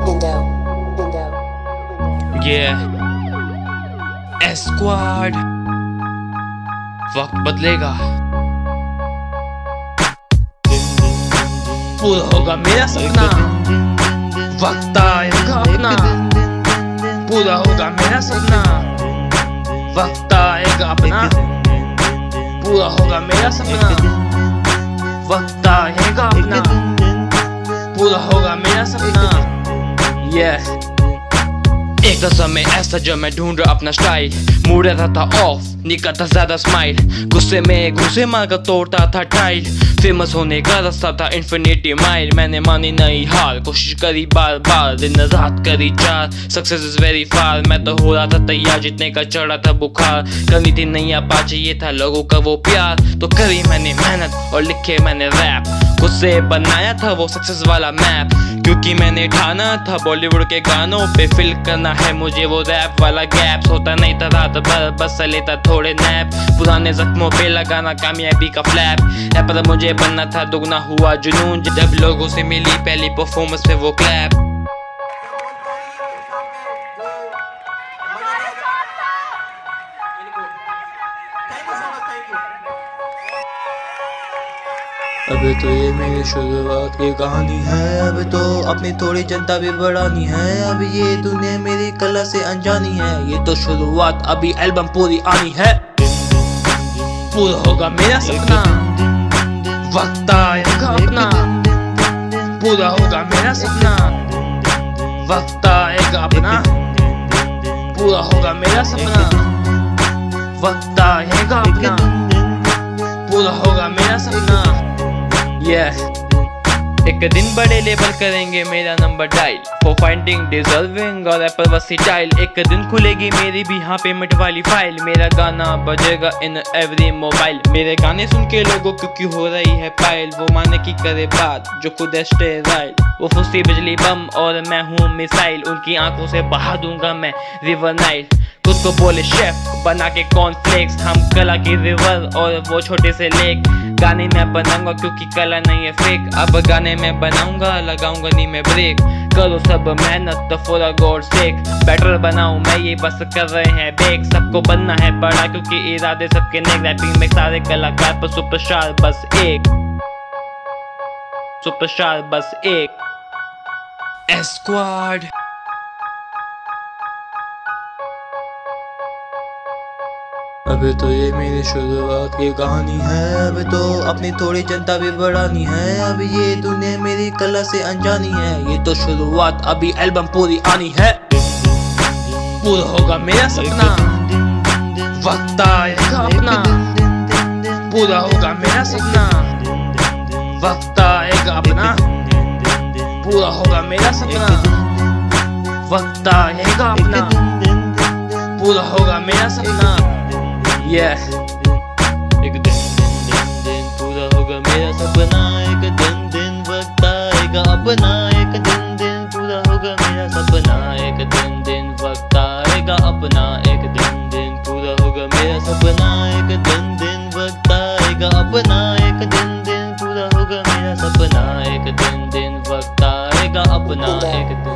Indo. Indo. Yeah. Squad वक्त बदलेगा। पूरा होगा मेरा सपना। वक्त आएगा अपना। पूरा होगा मेरा सपना। वक्त आएगा अपना। पूरा होगा मेरा सपना। वक्त आएगा अपना। पूरा होगा मेरा सपना। Yeah. एक तो समय ऐसा जो मैं ढूंढ रहा अपना स्टाइल मूड रहता था ऑफ़ निकलता ज़्यादा स्माइल गुस्से में घुसे मारकर तोड़ता था टाइल फ़ेमस होने का रास्ता था इन्फिनिटी माइल मैंने मानी नई हार कोशिश करी बार बार, दिन रात करी चार सक्सेस इज़ वेरी फार मैं तो हो रहा था तैयार, जितने का चढ़ा था बुखार। करनी थी नैया पा चाहिए था लोगों का वो प्यार। तो करी मैंने मेहनत और लिखे मैंने रैप खुद बनाया था वो सक्सेस वाला मैप क्योंकि मैंने ठाना था बॉलीवुड के गानों पे। फिल करना है मुझे वो रैप वाला गैप होता नहीं था रात भर बस लेता थोड़े नैप पुराने जख्मों पे लगाना कामयाबी का फ्लैप है पर मुझे बनना था, दुगना हुआ जुनून। जब लोगों से मिली पहली परफॉर्मेंस पे वो क्लैप अब तो ये मेरी शुरुआत की कहानी है। अब तो अपनी थोड़ी जनता भी बढ़ानी है। अब ये दुनिया मेरी कला से अनजानी है। ये तो शुरुआत, अभी एल्बम पूरी आनी है। पूरा होगा मेरा सपना। वक्त आएगा अपना। पूरा होगा मेरा सपना। वक्त आएगा अपना। पूरा होगा मेरा सपना। वक्त आएगा अपना। पूरा होगा मेरा सपना। Yeah. एक दिन बड़े लेबल करेंगे, मेरा number dial for finding deserving और एप्पल वर्सिटाइल एक दिन खुलेगी मेरी भी यहाँ पेमेंट वाली फ़ाइल मेरा गाना बजेगा इन एवरी मोबाइल मेरे गाने सुन के लोगों क्योंकि हो रही है पायल वो माने की करे बात, जो खुद स्टेराइल वो फुसी बिजली बम और मैं हूँ मिसाइल उनकी आँखों से बहा दूँगा मैं रिवर नाइल खुद को बोले शेफ, बना के कॉर्नफ्लेक्स हम कला की रिवर और वो छोटे से लेक गाने में बनाऊँगा क्योंकि कला नहीं है फेक अब गाने में बनाऊँगा, लगाऊँगा नहीं मैं ब्रेक करो सब मेहनत तो फॉर गॉड सेक बेटर बनाऊँ मैं, ये बस कर रहे हैं बेक सबको बनना है बड़ा, क्योंकि इरादे सबके नेक। रैपिंग में सारे कलाकार पर सुपरस्टार बस एक। सुपरस्टार बस एक। स्क्वाड अब तो ये मेरी शुरुआत की कहानी है। अब तो अपनी थोड़ी जनता भी बढ़ानी है। अब ये दुनिया मेरी कला से अनजानी है। ये तो शुरुआत, अभी एल्बम पूरी आनी है। पूरा होगा मेरा सपना। वक्त आएगा अपना। पूरा होगा मेरा सपना। वक्त आएगा अपना। पूरा होगा मेरा सपना। वक्त आएगा अपना। पूरा होगा मेरा सपना। Yeah. एक दिन दिन दिन पूरा होगा मेरा सपना एक दिन दिन वक्त आएगा अपना एक दिन दिन पूरा होगा मेरा सपना एक दिन दिन वक्त आएगा अपना एक दिन दिन पूरा होगा मेरा सपना एक दिन दिन वक्त आएगा अपना एक दिन दिन पूरा होगा मेरा सपना एक दिन दिन वक्त आएगा अपना एक दिन